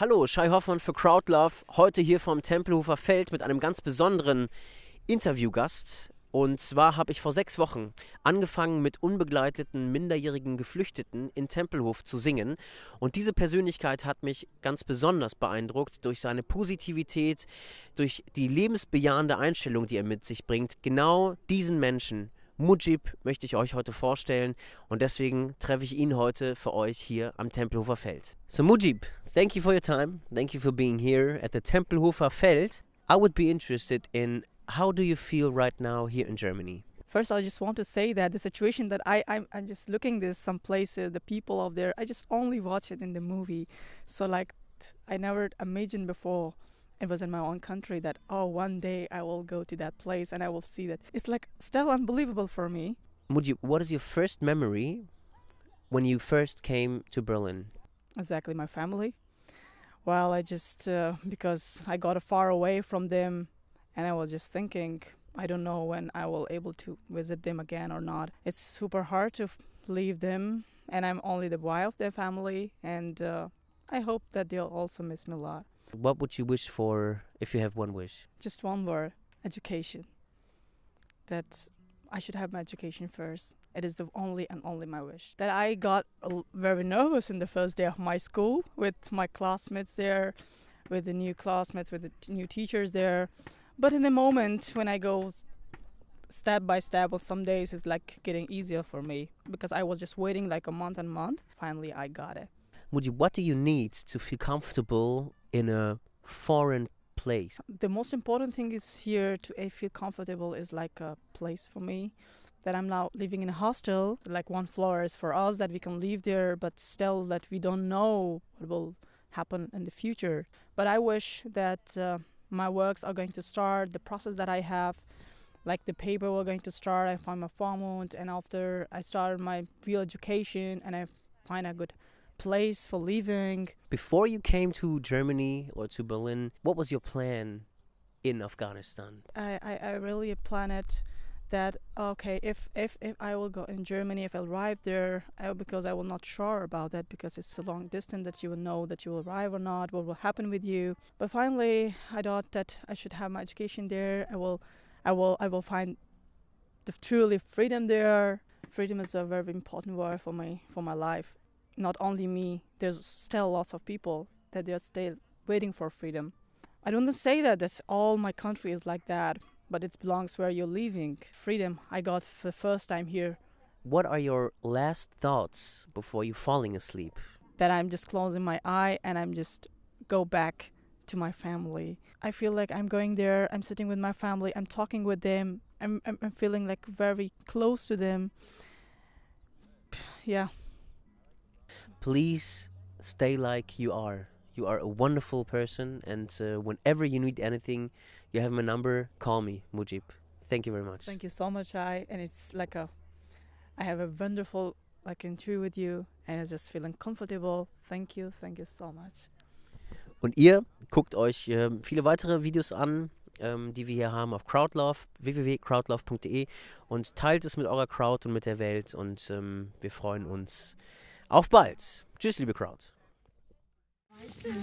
Hallo, Shai Hoffmann für Crowdlove. Heute hier vom Tempelhofer Feld mit einem ganz besonderen Interviewgast. Und zwar habe ich vor sechs Wochen angefangen, mit unbegleiteten minderjährigen Geflüchteten in Tempelhof zu singen. Und diese Persönlichkeit hat mich ganz besonders beeindruckt durch seine Positivität, durch die lebensbejahende Einstellung, die er mit sich bringt. Genau diesen Menschen, Mujeeb, möchte ich euch heute vorstellen. Und deswegen treffe ich ihn heute für euch hier am Tempelhofer Feld. So Mujeeb, thank you for your time. Thank you for being here at the Tempelhofer Feld. I would be interested in how do you feel right now here in Germany? First, I just want to say that the situation that I I'm, I'm just looking this some places, the people out there, I just only watch it in the movie. So like I never imagined before it was in my own country that oh one day I will go to that place and I will see that. It's like still unbelievable for me. Mujeeb, what is your first memory when you first came to Berlin? Exactly, my family. Well, I just uh, because I got far away from them and I was just thinking, I don't know when I will able to visit them again or not. It's super hard to leave them, and I'm only the wife of their family, and uh, I hope that they'll also miss me a lot. What would you wish for if you have one wish? Just one word: education. That I should have my education first. It is the only and only my wish. That I got very nervous in the first day of my school with my classmates there, with the new classmates, with the new teachers there. But in the moment when I go step by step on some days it's like getting easier for me because I was just waiting like a month and month. Finally I got it. Mujeeb, what do you need to feel comfortable in a foreign place? The most important thing is here to feel comfortable is like a place for me. That I'm now living in a hostel, like one floor is for us that we can live there, but still that we don't know what will happen in the future. But I wish that uh, my works are going to start, the process that I have, like the paper we're going to start. I find my format, and after I start my real education, and I find a good place for living. Before you came to Germany or to Berlin, what was your plan in Afghanistan? I, I, I really planned it that okay if, if if I will go in Germany if I arrive there I, because I will not sure about that because it's a long distance that you will know that you will arrive or not what will happen with you but finally I thought that I should have my education there I will I will I will find the truly freedom there freedom is a very important word for me for my life not only me there's still lots of people that they're still waiting for freedom I don't say that that's all my country is like that but it belongs where you're living. Freedom I got for the first time here. What are your last thoughts before you falling asleep? That I'm just closing my eye and I'm just go back to my family. I feel like I'm going there. I'm sitting with my family. I'm talking with them. I'm I'm, I'm feeling like very close to them. Yeah. Please stay like you are. You are a wonderful person, and uh, whenever you need anything, you have my number. Call me, Mujib. Thank you very much. Thank you so much, I. And it's like a, I have a wonderful like interview with you, and I'm just feeling comfortable. Thank you, thank you so much. Und ihr guckt euch ähm, viele weitere Videos an, ähm, die wir hier haben auf Crowdlove, www.crowdlove.de und teilt es mit eurer Crowd und mit der Welt und ähm, wir freuen uns auf bald. Tschüss, liebe Crowd. Weißt du